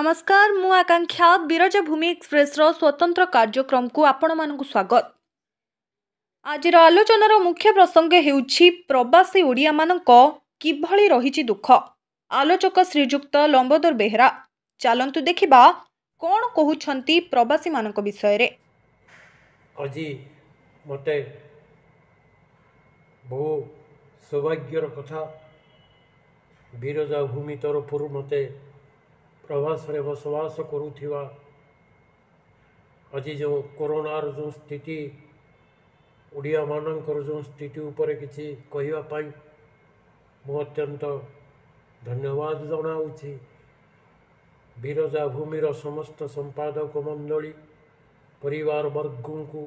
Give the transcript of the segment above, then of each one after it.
ନମସ୍କାର ମୁଁ ଆକାଂକ୍ଷା ବିରଜା ଭୂମି ଏକ୍ସପ୍ରେସର ସ୍ୱତନ୍ତ୍ର କାର୍ଯ୍ୟକ୍ରମକୁ ଆପଣମାନଙ୍କୁ ସ୍ୱାଗତ। ଆଜିର ଆଲୋଚନାର ମୁଖ୍ୟ ପ୍ରସଙ୍ଗ ହେଉଛି ପ୍ରବାସୀ ଓଡ଼ିଆମାନଙ୍କ କିଭଳି ରହିଛି ଦୁଃଖ? ଆଲୋଚକ ଶ୍ରୀଯୁକ୍ତ ଲମ୍ବୋଦର ବେହେରା ଚାଲନ୍ତୁ ଦେଖିବା କ'ଣ କହୁଛନ୍ତି ପ୍ରବାସୀମାନଙ୍କ ବିଷୟରେ। ଆଜି ମୋତେ ବହୁ ସୌଭାଗ୍ୟର କଥା ବିରଜା ଭୂମି ତରଫରୁ ମୋତେ ପ୍ରବାସରେ ବସବାସ କରୁଥିବା ଆଜି ଯେଉଁ କରୋନାର ଯେଉଁ ସ୍ଥିତି ଓଡ଼ିଆମାନଙ୍କର ଯେଉଁ ସ୍ଥିତି ଉପରେ କିଛି କହିବା ପାଇଁ ମୁଁ ଅତ୍ୟନ୍ତ ଧନ୍ୟବାଦ ଜଣାଉଛି ବିରଜା ଭୂମିର ସମସ୍ତ ସମ୍ପାଦକ ମଣ୍ଡଳୀ ପରିବାର ବର୍ଗଙ୍କୁ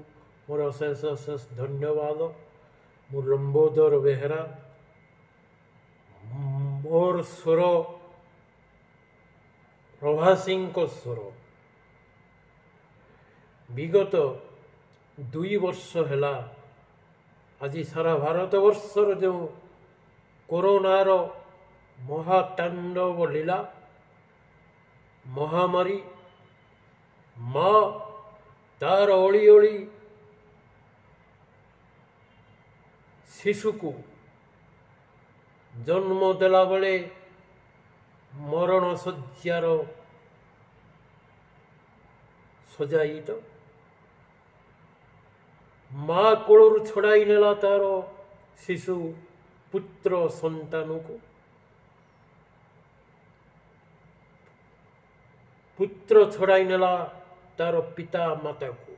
ମୋର ଅଶେଷ ଅଶେଷ ଧନ୍ୟବାଦ ମୁଁ ଲମ୍ବୋଦର ବେହେରା ମୋର ସ୍ୱର ପ୍ରଭାସୀଙ୍କ ସ୍ୱର ବିଗତ ଦୁଇ ବର୍ଷ ହେଲା ଆଜି ସାରା ଭାରତବର୍ଷର ଯେଉଁ କରୋନାର ମହାତାଣ୍ଡବ ଲୀଳା ମହାମାରୀ ମା ତାର ଅଳି ଅଳି ଶିଶୁକୁ ଜନ୍ମ ଦେଲାବେଳେ ମରଣ ଶଯ୍ୟାର ସଜାଇତ ମା କୋଳରୁ ଛଡ଼ାଇ ନେଲା ତାର ଶିଶୁ ପୁତ୍ର ସନ୍ତାନକୁ। ପୁତ୍ର ଛଡ଼ାଇ ନେଲା ତାର ପିତା ମାତାକୁ।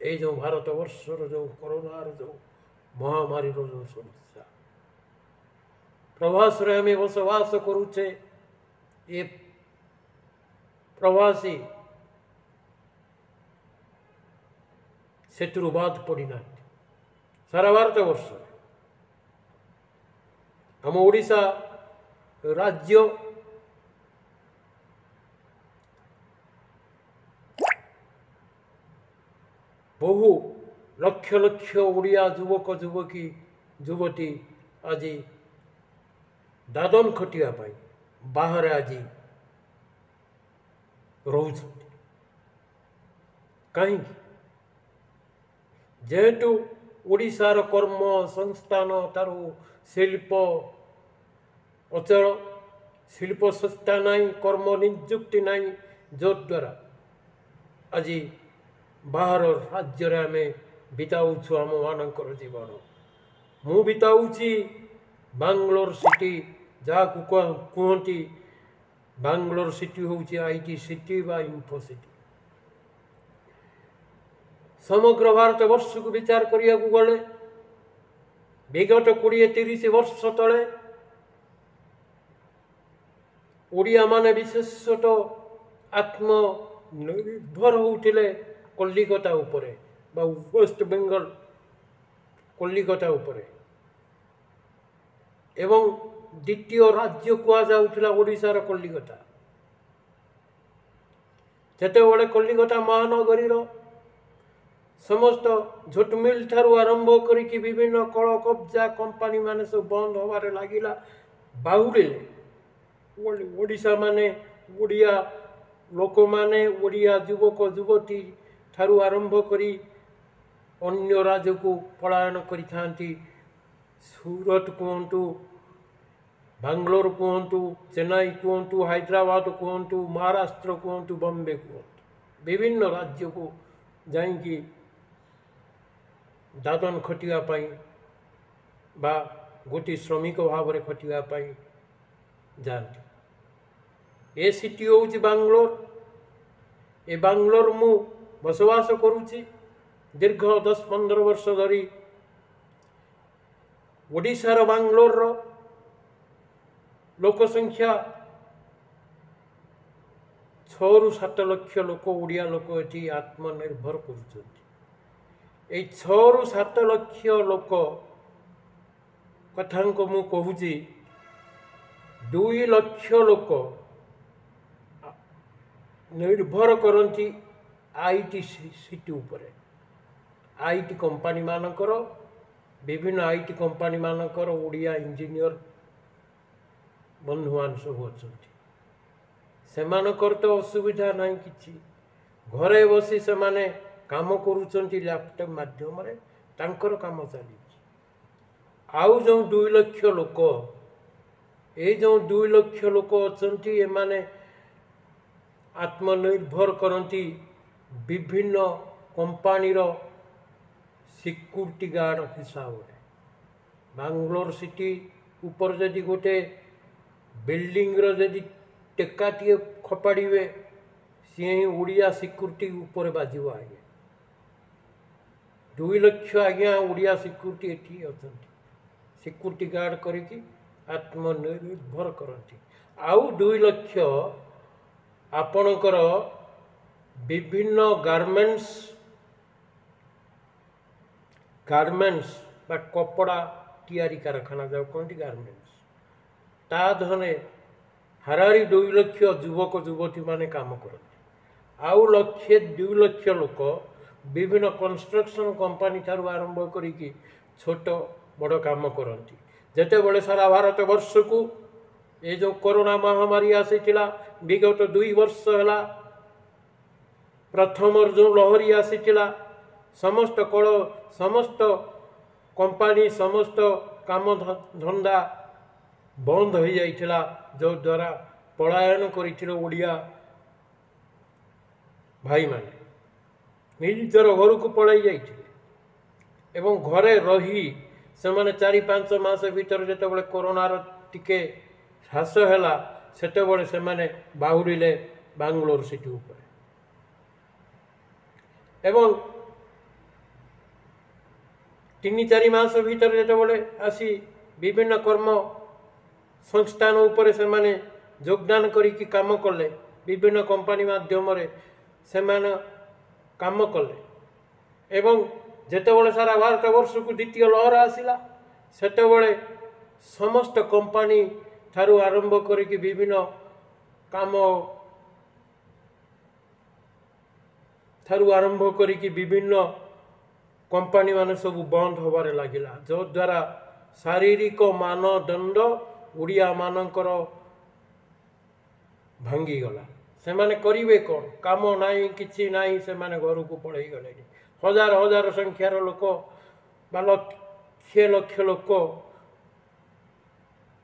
ଏଇ ଯେଉଁ ଭାରତବର୍ଷର ଯେଉଁ କରୋନାର ଯେଉଁ ମହାମାରୀର ଯେଉଁ ସମସ୍ୟା। પ્રવાશ્રયમે વસવાસ કરું છે એ પ્રવાસી શત્રુબાદ પડી નાખે સારા વાર્તા વર્ષો આમ ઓડિશા રાજ્ય বহু লক্ষ লক্ষ ওড়িয়া যুবক যুবকী যুবতী আজি ଖଟିବା ପାଇଁ ବାହାରେ ଆଜି ରହୁଛନ୍ତି କାହିଁକି ଯେହେତୁ ଓଡ଼ିଶାର କର୍ମ ସଂସ୍ଥାନ ତାର ଶିଳ୍ପ ଅଚଳ ଶିଳ୍ପ ସଂସ୍ଥା ନାହିଁ କର୍ମ ନିଯୁକ୍ତି ନାହିଁ ଯଦ୍ୱାରା ଆଜି ବାହାର ରାଜ୍ୟରେ ଆମେ ବିତାଉଛୁ ଆମମାନଙ୍କର ଜୀବନ ମୁଁ ବିତାଉଛି ବାଙ୍ଗଲୋର ସିଟି ଯାହାକୁ କୁହନ୍ତି ବାଙ୍ଗଲୋର ସିଟି ହେଉଛି ଆଇ ଟି ସିଟି ବା ଇନ୍ଫୋ ସିଟି ସମଗ୍ର ଭାରତ ବର୍ଷକୁ ବିଚାର କରିବାକୁ ଗଲେ ବିଗତ କୋଡ଼ିଏ ତିରିଶ ବର୍ଷ ତଳେ ଓଡ଼ିଆମାନେ ବିଶେଷତଃ ଆତ୍ମନିର୍ଭର ହେଉଥିଲେ କଲିକତା ଉପରେ ବା ୱେଷ୍ଟ ବେଙ୍ଗଲ କଲିକତା ଉପରେ। ଏବଂ ଦ୍ୱିତୀୟ ରାଜ୍ୟ କୁହାଯାଉଥିଲା ଓଡ଼ିଶାର କଲିକତା। ଯେତେବେଳେ କଲିକତା ମହାନଗରୀର ସମସ୍ତ ଝୋଟମିଲ୍ ଠାରୁ ଆରମ୍ଭ କରିକି ବିଭିନ୍ନ କଳ କବ୍ଜା କମ୍ପାନୀ ମାନେ ସବୁ ବନ୍ଦ ହେବାରେ ଲାଗିଲା ବାହୁଡ଼ିଲେ। ଓଡ଼ିଶା ମାନେ ଓଡ଼ିଆ ଲୋକମାନେ ଓଡ଼ିଆ ଯୁବକ ଯୁବତୀ ଠାରୁ ଆରମ୍ଭ କରି ଅନ୍ୟ ରାଜ୍ୟକୁ ପଳାୟନ କରିଥାନ୍ତି। ସୁରତ କୁହନ୍ତୁ ବାଙ୍ଗଲୋର କୁହନ୍ତୁ ଚେନ୍ନାଇ କୁହନ୍ତୁ ହାଇଦ୍ରାବାଦ କୁହନ୍ତୁ ମହାରାଷ୍ଟ୍ର କୁହନ୍ତୁ ବମ୍ବେ କୁହନ୍ତୁ ବିଭିନ୍ନ ରାଜ୍ୟକୁ ଯାଇକି ଦାଦନ ଖଟିବା ପାଇଁ ବା ଗୋଟିଏ ଶ୍ରମିକ ଭାବରେ ଖଟିବା ପାଇଁ ଯାଆନ୍ତି ଏ ସିଟି ହେଉଛି ବାଙ୍ଗଲୋର ଏ ବାଙ୍ଗଲୋର ମୁଁ ବସବାସ କରୁଛି ଦୀର୍ଘ ଦଶ ପନ୍ଦର ବର୍ଷ ଧରି ଓଡ଼ିଶାର ବାଙ୍ଗଲୋରର ଲୋକ ସଂଖ୍ୟା ଛଅରୁ ସାତ ଲକ୍ଷ ଲୋକ ଓଡ଼ିଆ ଲୋକ ଏଠି ଆତ୍ମନିର୍ଭର କରୁଛନ୍ତି। ଏଇ ଛଅରୁ ସାତ ଲକ୍ଷ ଲୋକ କଥାଙ୍କ ମୁଁ କହୁଛି ଦୁଇ ଲକ୍ଷ ଲୋକ ନିର୍ଭର କରନ୍ତି ଆଇ ଟି ସିଟି ଉପରେ। ଆଇ ଟି କମ୍ପାନୀମାନଙ୍କର ବିଭିନ୍ନ ଆଇ ଟି କମ୍ପାନୀମାନଙ୍କର ଓଡ଼ିଆ ଇଞ୍ଜିନିୟର ବନ୍ଧୁମାନେ ସବୁ ଅଛନ୍ତି। ସେମାନଙ୍କର ତ ଅସୁବିଧା ନାହିଁ କିଛି। ଘରେ ବସି ସେମାନେ କାମ କରୁଛନ୍ତି ଲ୍ୟାପଟପ୍ ମାଧ୍ୟମରେ ତାଙ୍କର କାମ ଚାଲିଛି। ଆଉ ଯେଉଁ ଦୁଇ ଲକ୍ଷ ଲୋକ ଏଇ ଯେଉଁ ଦୁଇ ଲକ୍ଷ ଲୋକ ଅଛନ୍ତି ଏମାନେ ଆତ୍ମନିର୍ଭର କରନ୍ତି ବିଭିନ୍ନ କମ୍ପାନୀର ସିକ୍ୟୁରିଟି ଗାର୍ଡ଼ ହିସାବରେ। ବାଙ୍ଗଲୋର ସିଟି ଉପରେ ଯଦି ଗୋଟେ ବିଲ୍ଡିଂର ଯଦି ଟେକାଟିଏ ଖପାଡ଼ିବେ ସିଏ ହିଁ ଓଡ଼ିଆ ସିକ୍ୟୁରିଟି ଉପରେ ବାଜିବ ଆଜ୍ଞା ଦୁଇ ଲକ୍ଷ ଆଜ୍ଞା ଓଡ଼ିଆ ସିକ୍ୟୁରିଟି ଏଠି ଅଛନ୍ତି ସିକ୍ୟୁରିଟି ଗାର୍ଡ଼ କରିକି ଆତ୍ମନିର୍ଭର କରନ୍ତି ଆଉ ଦୁଇ ଲକ୍ଷ ଆପଣଙ୍କର ବିଭିନ୍ନ ଗାର୍ମେଣ୍ଟସ୍ ଗାର୍ମେଣ୍ଟସ୍ ବା କପଡ଼ା ତିଆରି କାରଖାନା ଯାଉ କୁହନ୍ତି ଗାର୍ମେଣ୍ଟସ୍ ତା ଧନେ ହାରାହାରି ଦୁଇ ଲକ୍ଷ ଯୁବକ ଯୁବତୀମାନେ କାମ କରନ୍ତି। ଆଉ ଲକ୍ଷେ ଦୁଇ ଲକ୍ଷ ଲୋକ ବିଭିନ୍ନ କନଷ୍ଟ୍ରକ୍ସନ୍ କମ୍ପାନୀ ଠାରୁ ଆରମ୍ଭ କରିକି ଛୋଟ ବଡ଼ କାମ କରନ୍ତି। ଯେତେବେଳେ ସାରା ଭାରତ ବର୍ଷକୁ ଏ ଯେଉଁ କରୋନା ମହାମାରୀ ଆସିଥିଲା ବିଗତ ଦୁଇ ବର୍ଷ ହେଲା ପ୍ରଥମର ଯେଉଁ ଲହରୀ ଆସିଥିଲା ସମସ୍ତ କଳ ସମସ୍ତ କମ୍ପାନୀ ସମସ୍ତ କାମ ଧନ୍ଦା ବନ୍ଦ ହୋଇଯାଇଥିଲା ଯଦ୍ୱାରା ପଳାୟନ କରିଥିଲେ ଓଡ଼ିଆ ଭାଇମାନେ। ନିଜର ଘରକୁ ପଳାଇ ଯାଇଥିଲେ ଏବଂ ଘରେ ରହି ସେମାନେ ଚାରି ପାଞ୍ଚ ମାସ ଭିତରେ ଯେତେବେଳେ କରୋନାର ଟିକେ ହ୍ରାସ ହେଲା ସେତେବେଳେ ସେମାନେ ବାହୁରିଲେ ବାଙ୍ଗଲୋର ସିଟି ଉପରେ। ଏବଂ ତିନି ଚାରି ମାସ ଭିତରେ ଯେତେବେଳେ ଆସି ବିଭିନ୍ନ କର୍ମ ସଂସ୍ଥାନ ଉପରେ ସେମାନେ ଯୋଗଦାନ କରିକି କାମ କଲେ। ବିଭିନ୍ନ କମ୍ପାନୀ ମାଧ୍ୟମରେ ସେମାନେ କାମ କଲେ। ଏବଂ ଯେତେବେଳେ ସାରା ଭାରତ ବର୍ଷକୁ ଦ୍ୱିତୀୟ ଲହର ଆସିଲା ସେତେବେଳେ ସମସ୍ତ କମ୍ପାନୀ ଠାରୁ ଆରମ୍ଭ କରିକି ବିଭିନ୍ନ କାମ ଠାରୁ ଆରମ୍ଭ କରିକି ବିଭିନ୍ନ କମ୍ପାନୀ ମାନେ ସବୁ ବନ୍ଦ ହେବାରେ ଲାଗିଲା। ଯଦ୍ୱାରା ଶାରୀରିକ ମାନଦଣ୍ଡ ଓଡ଼ିଆମାନଙ୍କର ଭାଙ୍ଗିଗଲା। ସେମାନେ କରିବେ କ'ଣ? କାମ ନାହିଁ କିଛି ନାହିଁ ସେମାନେ ଘରକୁ ପଳେଇ ଗଲେଣି। ହଜାର ହଜାର ସଂଖ୍ୟାର ଲୋକ ବା ଲକ୍ଷ ଲକ୍ଷ ଲୋକ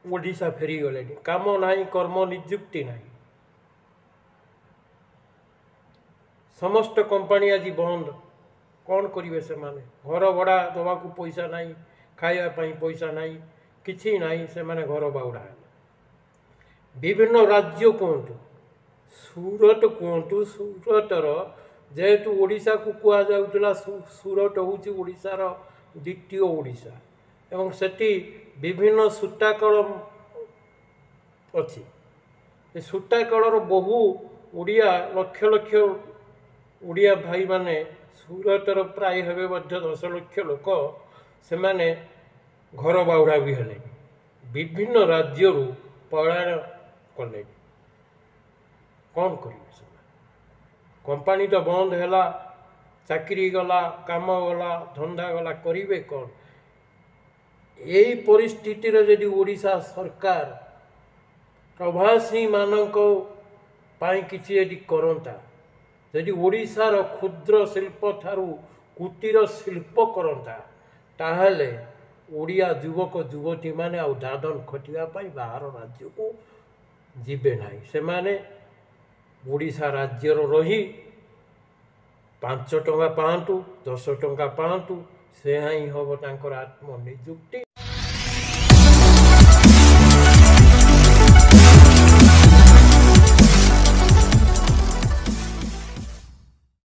ଓଡ଼ିଶା ଫେରିଗଲେଣି। କାମ ନାହିଁ କର୍ମ ନିଯୁକ୍ତି ନାହିଁ। ସମସ୍ତ କମ୍ପାନୀ ଆଜି ବନ୍ଦ। କ'ଣ କରିବେ ସେମାନେ? ଘର ଭଡ଼ା ଦେବାକୁ ପଇସା ନାହିଁ ଖାଇବା ପାଇଁ ପଇସା ନାହିଁ କିଛି ନାହିଁ ସେମାନେ ଘର ବାହୁଡ଼ା ହେଲେ ବିଭିନ୍ନ ରାଜ୍ୟ କୁହନ୍ତୁ ସୁରଟ କୁହନ୍ତୁ ସୁରଟର ଯେହେତୁ ଓଡ଼ିଶାକୁ କୁହାଯାଉଥିଲା ସୁ- ସୁରଟ ହେଉଛି ଓଡ଼ିଶାର ଦ୍ୱିତୀୟ ଓଡ଼ିଶା। ଏବଂ ସେଠି ବିଭିନ୍ନ ସୂତାକଳ ଅଛି। ଏ ସୂତାକଳର ବହୁ ଓଡ଼ିଆ ଲକ୍ଷ ଲକ୍ଷ ଓଡ଼ିଆ ଭାଇମାନେ ସୁରତର ପ୍ରାୟ ହେବେ ମଧ୍ୟ ଦଶ ଲକ୍ଷ ଲୋକ ସେମାନେ ଘର ବାହୁଡ଼ା ବି ହେଲେ ବିଭିନ୍ନ ରାଜ୍ୟରୁ ପଳାୟନ କଲେଣି କ'ଣ କରିବେ ସେମାନେ? କମ୍ପାନୀ ତ ବନ୍ଦ ହେଲା ଚାକିରି ଗଲା କାମ ଗଲା ଧନ୍ଦା ଗଲା କରିବେ କ'ଣ? ଏଇ ପରିସ୍ଥିତିରେ ଯଦି ଓଡ଼ିଶା ସରକାର ପ୍ରବାସୀମାନଙ୍କ ପାଇଁ କିଛି ଯଦି କରନ୍ତା ଯଦି ଓଡ଼ିଶାର କ୍ଷୁଦ୍ର ଶିଳ୍ପ ଠାରୁ କୁଟୀର ଶିଳ୍ପ କରନ୍ତା ତାହେଲେ ଓଡ଼ିଆ ଯୁବକ ଯୁବତୀମାନେ ଆଉ ଦାଦନ ଖଟିବା ପାଇଁ ବାହାର ରାଜ୍ୟକୁ ଯିବେ ନାହିଁ। ସେମାନେ ଓଡ଼ିଶା ରାଜ୍ୟର ରହି ପାଞ୍ଚ ଟଙ୍କା ପାଆନ୍ତୁ ଦଶ ଟଙ୍କା ପାଆନ୍ତୁ ସେ ହିଁ ହେବ ତାଙ୍କର ଆତ୍ମନିଯୁକ୍ତି।